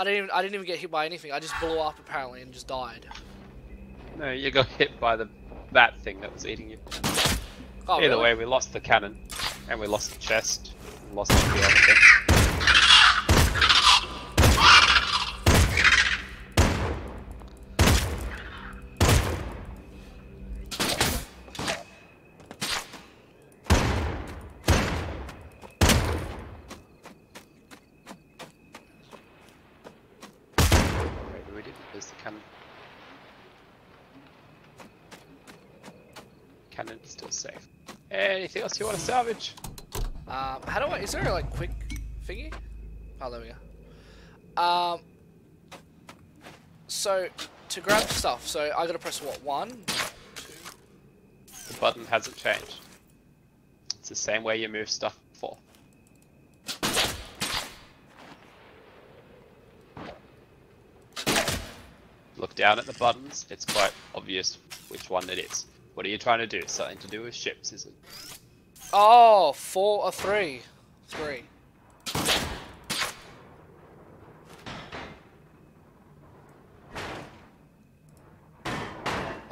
I didn't even I didn't even get hit by anything. I just blew up apparently and just died. No, you got hit by the that thing that was eating you. Oh, Either really? way, we lost the cannon, and we lost the chest, and lost few other things. Maybe we didn't lose the cannon. Cannon is still safe. Anything else you want to salvage? Um, how do I? Is there a like quick thingy? Oh, there we go. Um. So to grab stuff, so I gotta press what one? The button hasn't changed. It's the same way you move stuff before. Look down at the buttons, it's quite obvious which one it is. What are you trying to do? Something to do with ships, is it? Oh, four or three, three.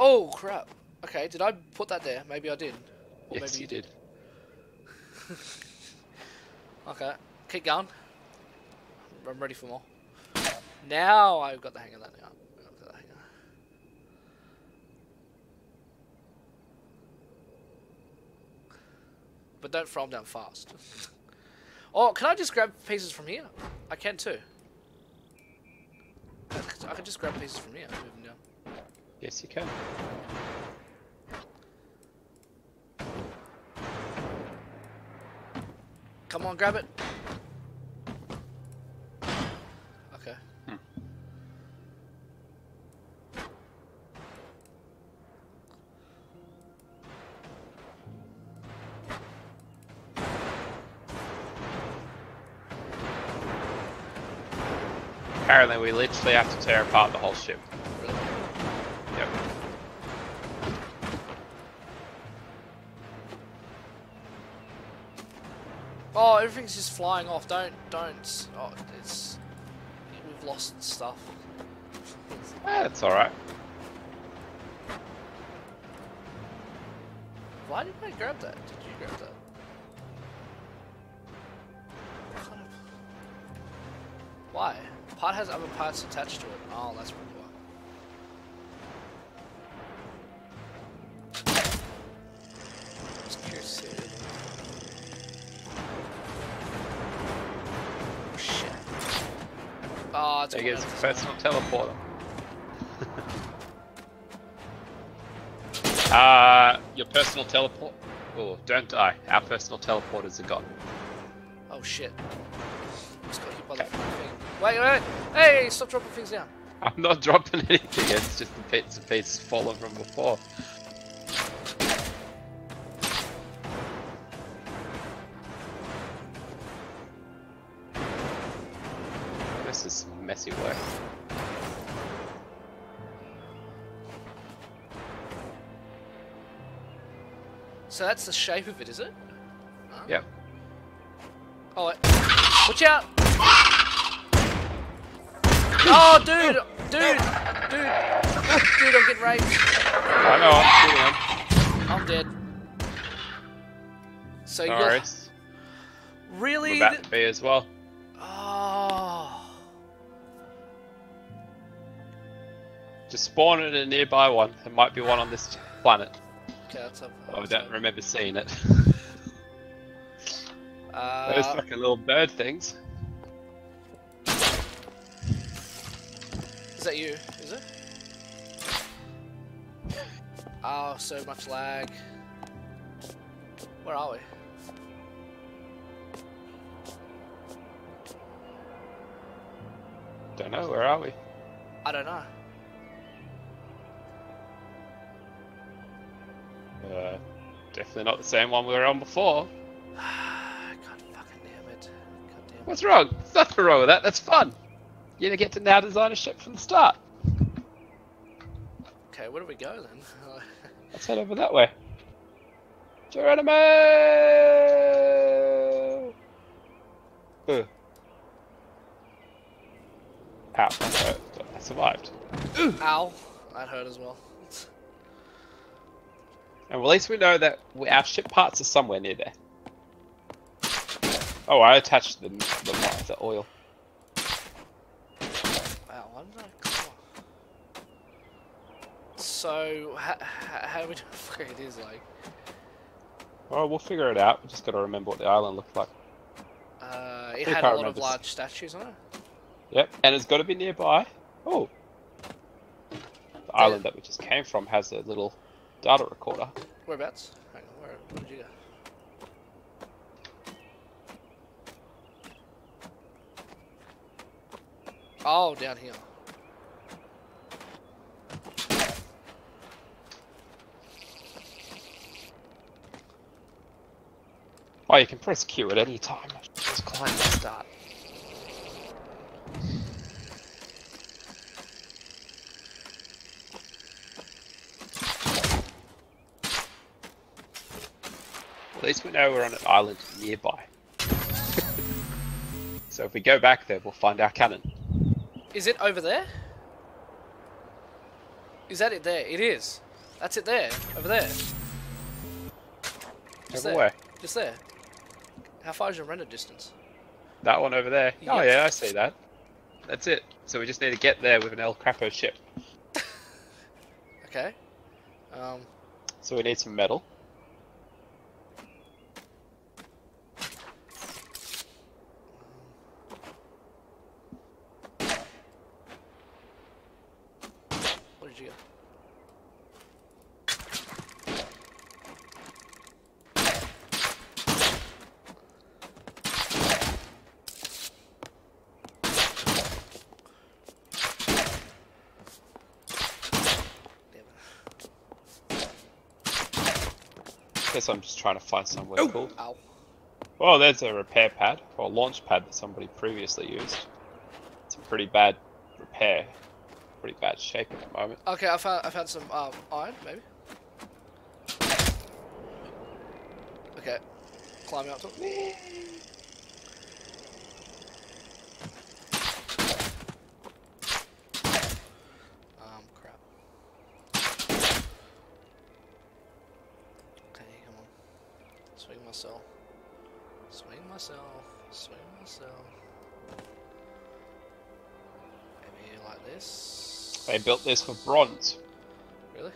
Oh crap! Okay, did I put that there? Maybe I did. Or yes, maybe you did. Okay, keep going. I'm ready for more. Now I've got the hang of that now. I've got the hang of that. But don't throw them down fast. oh, can I just grab pieces from here? I can too. I can just grab pieces from here. move them down. Yes, you can. Come on, grab it. Apparently, we literally have to tear apart the whole ship. Really? Yep. Oh, everything's just flying off. Don't, don't. Oh, it's. We've lost stuff. Ah, that's alright. Why did I grab that? Did you grab that? What kind of- Why? Part has other parts attached to it. Oh, that's pretty why. Just curious to see it. Oh, shit. Oh, it's goes out personal teleporter. uh, your personal teleport. Oh, don't die. Our personal teleporters are gone. Oh shit. Wait, wait! Hey, stop dropping things down. I'm not dropping anything. It's just the bits and pieces fallen from before. This is some messy work. So that's the shape of it, is it? Yep. Oh, wait. Watch out! Oh, dude! Dude! Dude! Dude, I'm getting raped. I know, I'm shooting him. I'm dead. So you're... worries. Really? We're be as well. Oh... Just spawn in a nearby one. There might be one on this planet. Okay, that's up. I don't remember seeing it. Uh, Those fucking little bird things. Is that you? Is it? Oh, so much lag. Where are we? Don't know, where are we? I don't know. Uh, definitely not the same one we were on before. God fucking damn it. God damn it. What's wrong? There's nothing wrong with that, that's fun. You need to get to now design a ship from the start. Okay, where do we go then? Let's head over that way. Geronimo! Uh. Ow, that hurt. I survived. Ow. That hurt as well. And at least we know that we, our ship parts are somewhere near there. Oh, I attached the, the, the oil. Wow, why did I come off? So, how do we where it is like? Oh, we'll figure it out. We just got to remember what the island looked like. Uh, it had a lot remember of large statues on it. Yep, and it's got to be nearby. Oh, the island that we just came from has a little data recorder. Whereabouts? Hang on, where, where did you go? Oh, down here. Oh, you can press Q at any time. Just climb and start. At least we know we're on an island nearby. so if we go back there, we'll find our cannon. Is it over there? Is that it there? It is. That's it there. Over there. Just Over there. where? Just there. How far is your render distance? That one over there. Oh yeah, I see that. That's it. So we just need to get there with an El Crapo ship. Okay. Um, So we need some metal. Guess I'm just trying to find somewhere cool. Ow. Oh, there's a repair pad or launch pad that somebody previously used. It's a pretty bad repair, pretty bad shape at the moment. Okay, I found I found some um iron, maybe. Okay, climbing up to it. Um, crap. Okay, come on. Swing myself. Swing myself. Swing myself. Maybe like this. They built this for bronze. Really?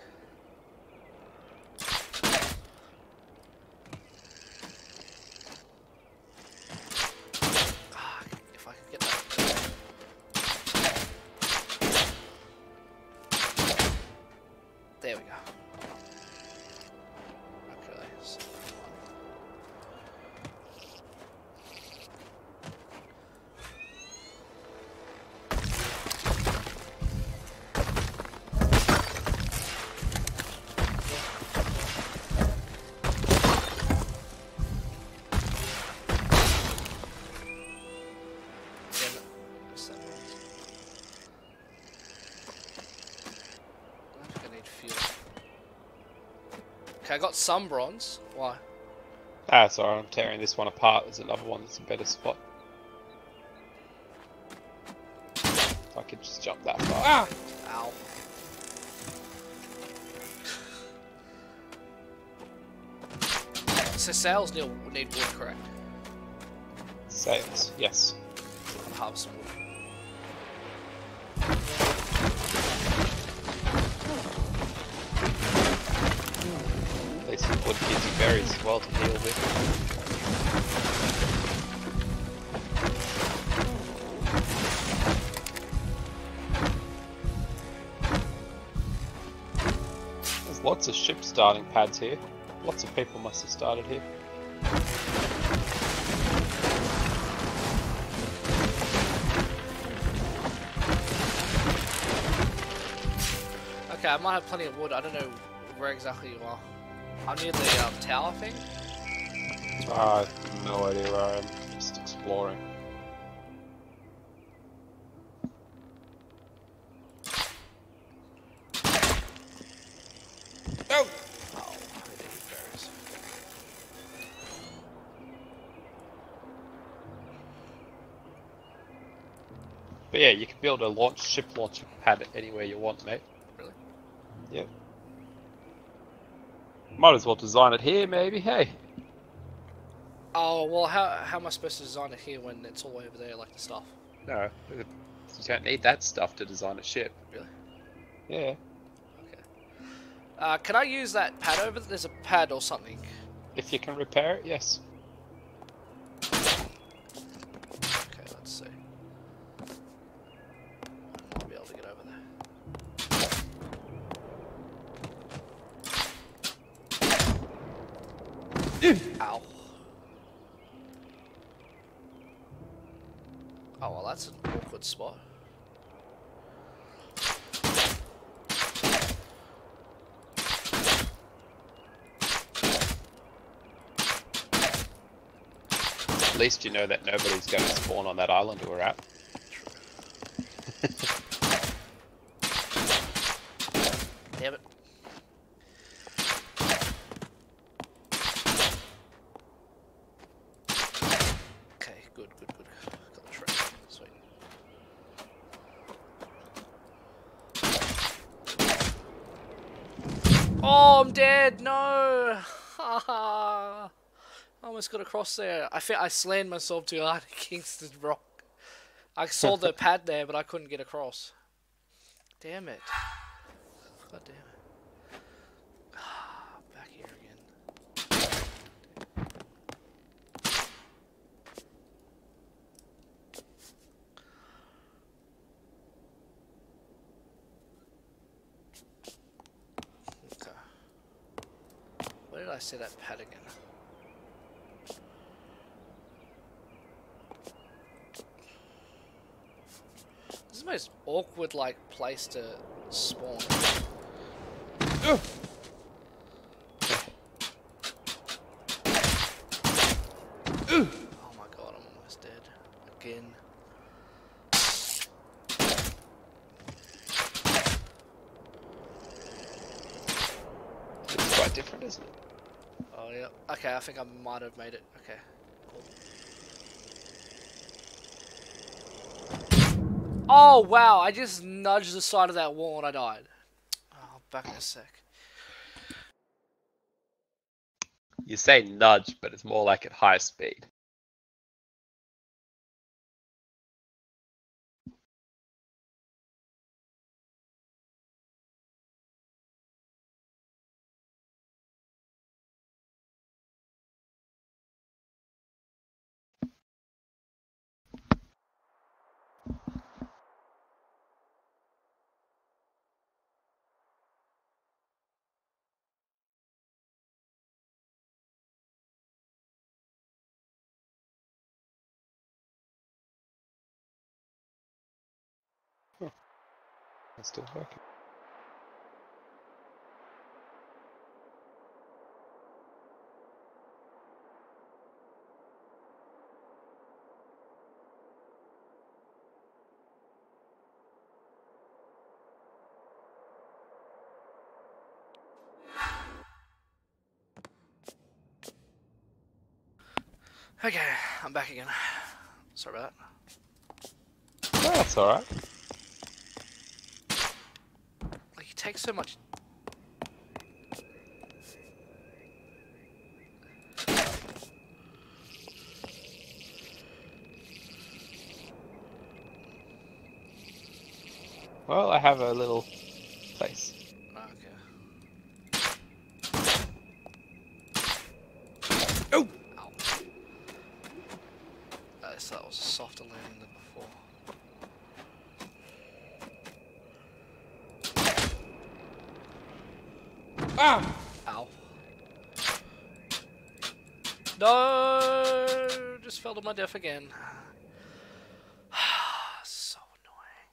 I got some bronze. Why? Ah, sorry, I'm tearing this one apart. There's another one that's a better spot. If I could just jump that far. Ah! Ow. So sails need, need wood, correct? Sails, yes. I'm harvest wood. Wood gives you berries as well to heal with. There's lots of ship starting pads here. Lots of people must have started here. Okay, I might have plenty of wood. I don't know where exactly you are. I'm near the um, tower thing. Ah, I have no idea where I am. Just exploring. Oh! Oh, I need berries. But yeah, you can build a launch ship launcher pad anywhere you want, mate. Really? Yep. Might as well design it here, maybe. Hey. Oh well, how how am I supposed to design it here when it's all over there, like the stuff? No, you don't need that stuff to design a ship. Really? Yeah. Okay. Uh, can I use that pad over? there? There's a pad or something. If you can repair it, yes. Oh well, that's an awkward spot. At least you know that nobody's going to spawn on that island we're at. Damn it. Okay, good, good, good. Got the track. Sweet. Oh, I'm dead! No! I almost got across there. I think I slammed myself too hard at Kingston Rock. I saw the pad there, but I couldn't get across. Damn it. God damn it. Back here again. Okay. Where did I see that pad again? This is the most awkward like place to spawn. Oh my god, I'm almost dead. Again. It's quite different, isn't it? Yeah. Okay, I think I might have made it. Okay. Cool. Oh wow, I just nudged the side of that wall and I died. Oh, back in a sec. You say nudge, but it's more like at high speed. Working. Okay, I'm back again. Sorry about that. That's alright. Like, it takes so much. Well, I have a little place. Okay. Oh! Ow. Uh, so that was a softer landing than before. Ah! Ow. No! Just fell to my death again. so annoying.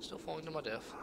Still falling to my death.